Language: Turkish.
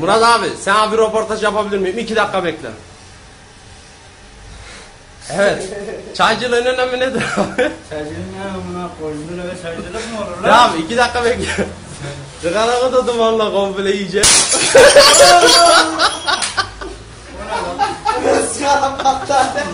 Murat abi. Ali abi sana bir röportaj yapabilir miyim? İki dakika bekle. Evet. Çaycılığın önemi nedir abi? Çaycının ne amına koyayım böyle çaycılık mı olur lan? Ya abi iki dakika bekle. Sigara da dumanla komple yiyeceğim. Sigara patladı.